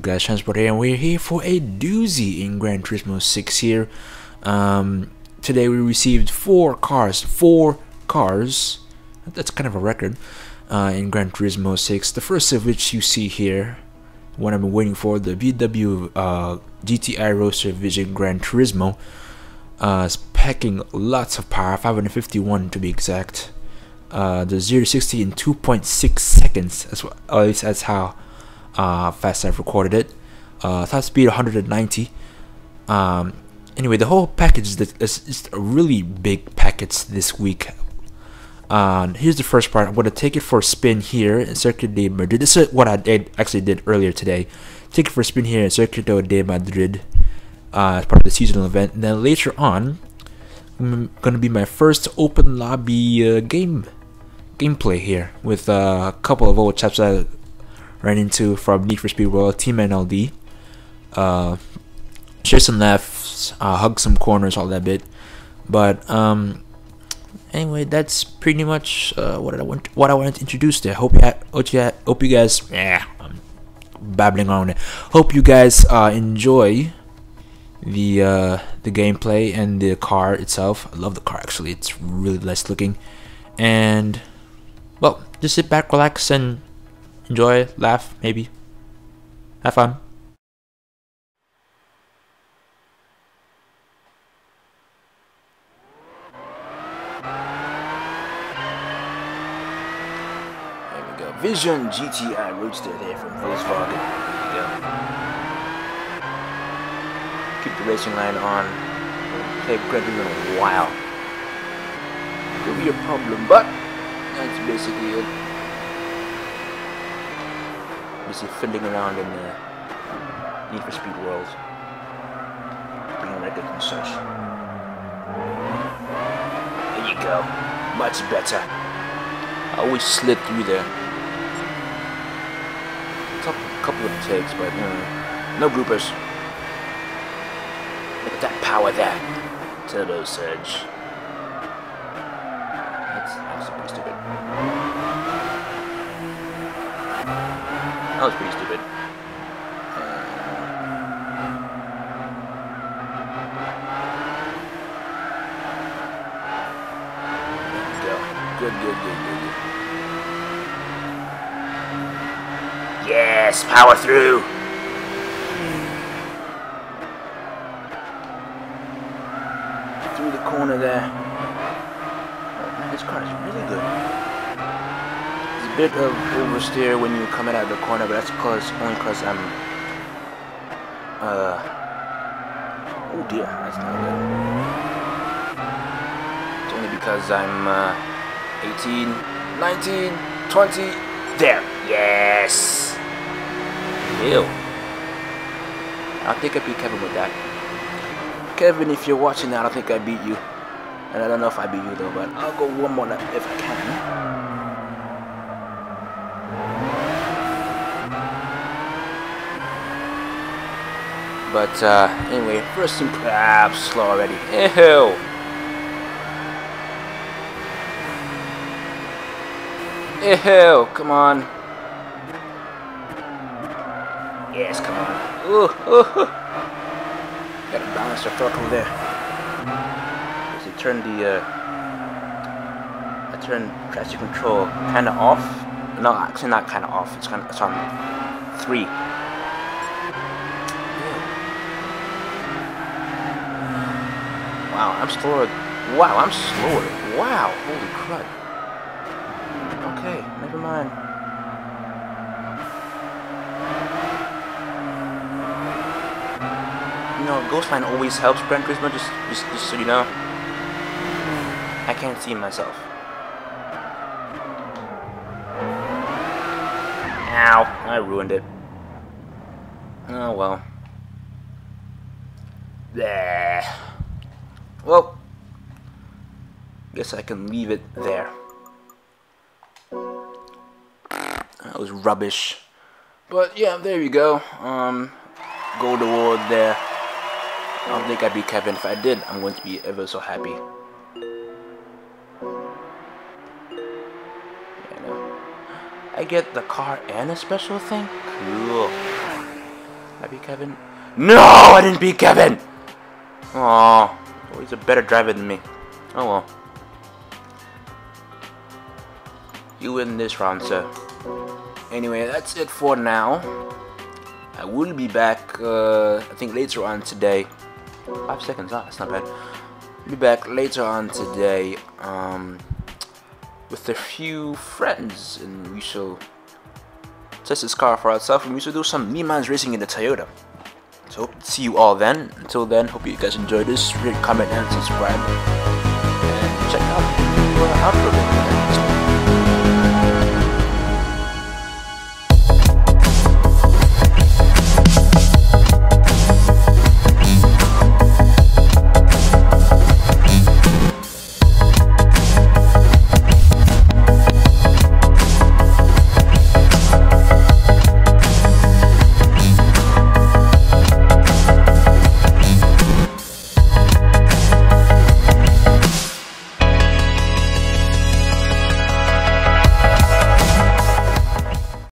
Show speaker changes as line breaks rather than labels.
Guys, Transport here, and we're here for a doozy in Gran Turismo 6 here. Um, today we received four cars, four cars, that's kind of a record, uh, in Gran Turismo 6. The first of which you see here, what I've been waiting for, the VW uh, GTI Roadster Vision Gran Turismo. Uh, it's packing lots of power, 551 to be exact. Uh, the 0 60 in 2.6 seconds, that's what, at least that's how uh, fast I've recorded it. Uh, top speed 190. Um, anyway, the whole package is, is, a really big package this week. Uh, here's the first part. I'm going to take it for a spin here in Circuit de Madrid. This is what I did, actually did earlier today. Take it for a spin here in Circuit de Madrid uh, as part of the seasonal event. And then later on, I'm going to be my first open lobby uh, game gameplay here with uh, a couple of old chaps that ran into from Need for Speed World, Team NLD. Uh, share some laughs, uh, hug some corners, all that bit. But um, anyway, that's pretty much uh, what I want. What I wanted to introduce there. Hope you, ha- hope you, hope you guys. Yeah, I'm babbling on. Hope you guys uh, enjoy the uh, the gameplay and the car itself. I love the car actually. It's really nice looking. And well, just sit back, relax, and enjoy, laugh, maybe. Have fun. There we go. Vision GTI Roadster there from Volkswagen. Keep the racing line on. Play Gran Turismo a while. Could be a problem, but that's basically it. Fiddling around in the Need for Speed world. Being records and such. There you go. Much better. I always slid through there. Couple, couple of takes, but uh, no groupers. Look at that power there. Turbo surge. That's, that's pretty stupid. That was pretty stupid. Go. Good, good, good, good, good. Yes, power through. Through the corner there. Oh, man, this car is really good. Bit of oversteer when you come out of the corner, but that's cause only cause I'm uh oh dear, that's not good. It's only because I'm uh 18, 19, 20, there. Yes. Ew. I think I beat Kevin with that. Kevin, if you're watching that, I think I beat you. And I don't know if I beat you though, but I'll go one more if I can. But uh, anyway, first and perhaps slow already. Ew. Ew, come on. Yes, come on. Ooh, ooh. Gotta balance the throttle there. Because you turn the, uh, I turn traction control kinda off. No, actually not kinda off. It's kinda, it's on three. Wow, I'm slower. Wow, I'm slower. Wow, holy crud. Okay, never mind. You know, Ghostline always helps Gran Turismo, just, just, just so you know. I can't see myself. Ow, I ruined it. Oh well. There. Well, guess I can leave it there. That was rubbish. But yeah, there you go. Um, gold award there. I don't think I'd be Kevin. If I did, I'm going to be ever so happy. I get the car and a special thing? Cool. I beat Kevin? No, I didn't beat Kevin! Aw, oh, he's a better driver than me. Oh well. You win this round, sir. Anyway, that's it for now. I will be back, uh, I think later on today. Five seconds, ah, that's not bad. Be back later on today, um, with a few friends, and we shall test this car for ourselves, and we shall do some Le Mans racing in the Toyota. So see you all then. Until then, hope you guys enjoyed this. Rate, comment, and subscribe. And check out the new uh, outro